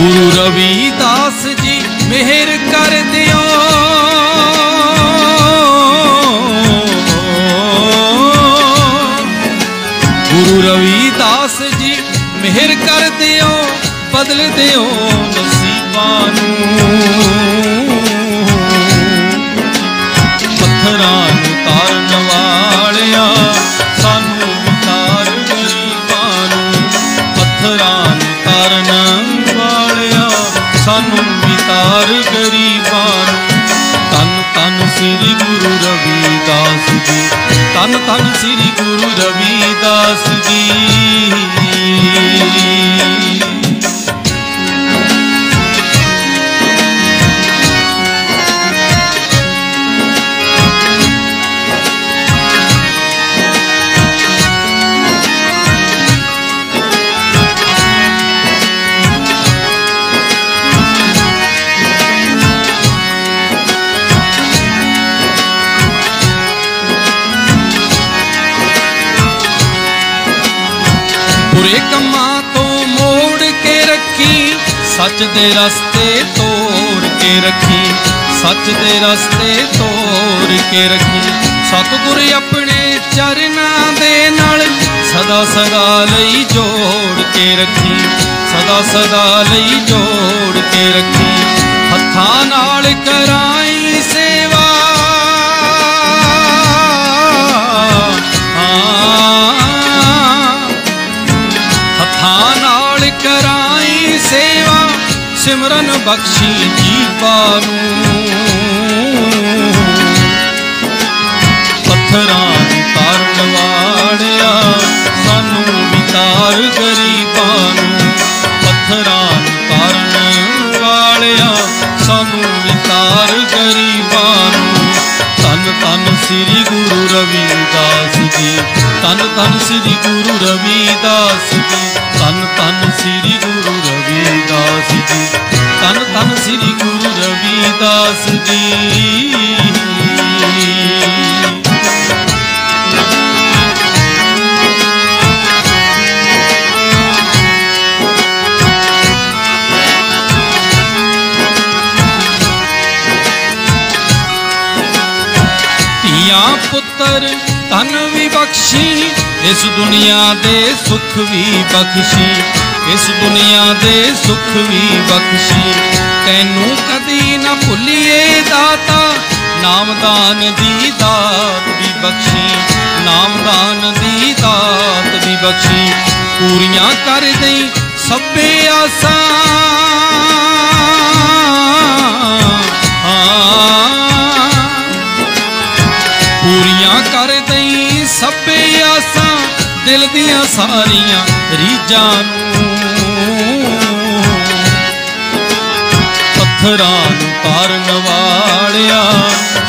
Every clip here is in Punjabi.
ਗੁਰੂ ਰਵੀਦਾਸ ਜੀ ਮਿਹਰ ਕਰ ਦਿਓ। ਗੁਰੂ ਰਵੀਦਾਸ ਜੀ ਮਿਹਰ ਕਰ ਦਿਓ ਬਦਲ ਦਿਓ ਸ੍ਰੀ ਗੁਰੂ ਰਵੀਦਾਸ ਜੀ। ਤਨ ਤਨ ਸ੍ਰੀ ਗੁਰੂ ਰਵੀਦਾਸ ਜੀ। ਬੁਰੇ ਕੰਮਾਂ ਤੋਂ ਮੋੜ ਕੇ ਰੱਖੀ, ਸੱਚ ਦੇ ਰਸਤੇ ਤੋੜ ਕੇ ਰੱਖੀ, ਸੱਚ ਦੇ ਰਸਤੇ ਤੋੜ ਕੇ ਰੱਖੀ। ਸਤਿਗੁਰ ਆਪਣੇ ਚਰਨਾਂ ਦੇ ਨਾਲ ਸਦਾ ਸਦਾ ਲਈ ਜੋੜ ਕੇ ਰੱਖੀ, ਸਦਾ ਸਦਾ ਲਈ ਜੋੜ ਕੇ ਰੱਖੀ। ਹੱਥਾਂ ਨਾਲ ਕਰਾਈ ਸਿਮਰਨ ਬਖਸ਼ੀ ਜੀਵਾਂ ਨੂੰ। ਪੱਥਰਾਂ ਨੂੰ ਤਾਰਨ ਵਾਲਿਆ ਸਾਨੂੰ ਵਿਤਾਰ ਗਰੀਬਾਂ ਨੂੰ। ਪੱਥਰਾਂ ਨੂੰ ਤਾਰਨ ਵਾਲਿਆ ਸਾਨੂੰ ਵਿਤਾਰ ਗਰੀਬਾਂ ਨੂੰ। ਤਨ ਤਨ ਸ੍ਰੀ ਗੁਰੂ ਰਵਿਦਾਸ ਜੀ ਤਨ ਤਨ ਸ੍ਰੀ ਗੁਰੂ ਰਵਿਦਾਸ ਜੀ ਤਨ ਤਨ ਸ੍ਰੀ ਗੁਰੂ ਰਵੀਦਾਸ ਧੀਆਂ ਪੁੱਤਰ ਤਨ ਵੀ ਬਖਸ਼ੀ, ਇਸ ਦੁਨੀਆ ਦੇ ਸੁੱਖ ਵੀ ਬਖਸ਼ੀ, ਇਸ ਦੁਨੀਆ ਦੇ ਸੁੱਖ ਵੀ ਬਖਸ਼ੀ, ਤੈਨੂੰ ਭੁੱਲੀਏ ਦਾਤਾ, ਨਾਮਦਾਨ ਦੀ ਦਾਤ ਵੀ ਬਖਸ਼ੀ, ਨਾਮਦਾਨ ਦੀ ਦਾਤ ਵੀ ਬਖਸ਼ੀ। ਪੂਰੀਆਂ ਕਰ ਦੇਈ ਸਭੇ ਆਸਾਂ। ਹਾਂ ਪੂਰੀਆਂ ਕਰ ਦੇਈ ਸਭੇ ਆਸਾਂ, ਦਿਲ ਦੀਆਂ ਸਾਰੀਆਂ ਰੀਝਾਂ ਨੂੰ। ਪੱਥਰਾਂ ਨੂੰ ਤਾਰਨ ਵਾਲਿਆ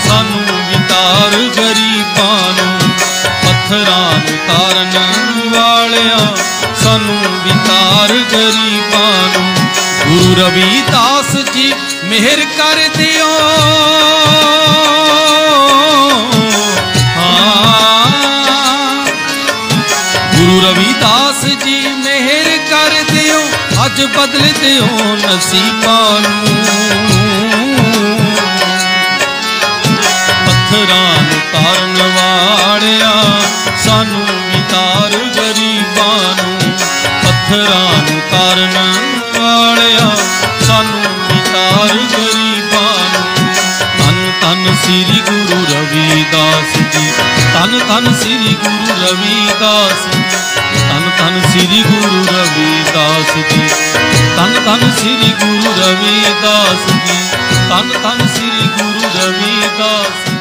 ਸਾਨੂੰ ਵਿਤਾਰ ਗਰੀਬਾਂ ਨੂੰ, ਪੱਥਰਾਂ ਨੂੰ ਤਾਰਨ ਵਾਲਿਆ, ਸਾਨੂੰ ਵਿਤਾਰ ਗਰੀਬਾਂ ਨੂੰ। ਗੁਰੂ ਰਵੀਦਾਸ ਜੀ ਮਿਹਰ ਕਰ ਦਿਓ। ਗੁਰੂ ਰਵੀਦਾਸ ਜੀ ਮਿਹਰ ਕਰ ਦਿਓ, ਅੱਜ ਬਦਲ ਦਿਓ ਨਸੀਬਾਂ ਨੂੰ। ਪੱਥਰਾਂ ਨੂੰ ਤਾਰਨ ਵਾਲਿਆ, ਸਾਨੂੰ ਵਿਤਾਰ ਗਰੀਬਾਂ ਨੂੰ। ਤਨ ਤਨ ਸ੍ਰੀ ਗੁਰੂ ਰਵੀਦਾਸ ਜੀ, ਧੰਨ ਧੰਨ ਸ੍ਰੀ ਗੁਰੂ ਰਵੀਦਾਸ ਧੰਨ ਧੰਨ ਸ੍ਰੀ ਗੁਰੂ ਰਵੀਦਾਸ ਜੀ, ਧੰਨ ਧੰਨ ਸ੍ਰੀ ਗੁਰੂ ਰਵੀਦਾਸ ਜੀ, ਧੰਨ ਧੰਨ ਸ੍ਰੀ ਗੁਰੂ ਰਵੀਦਾਸ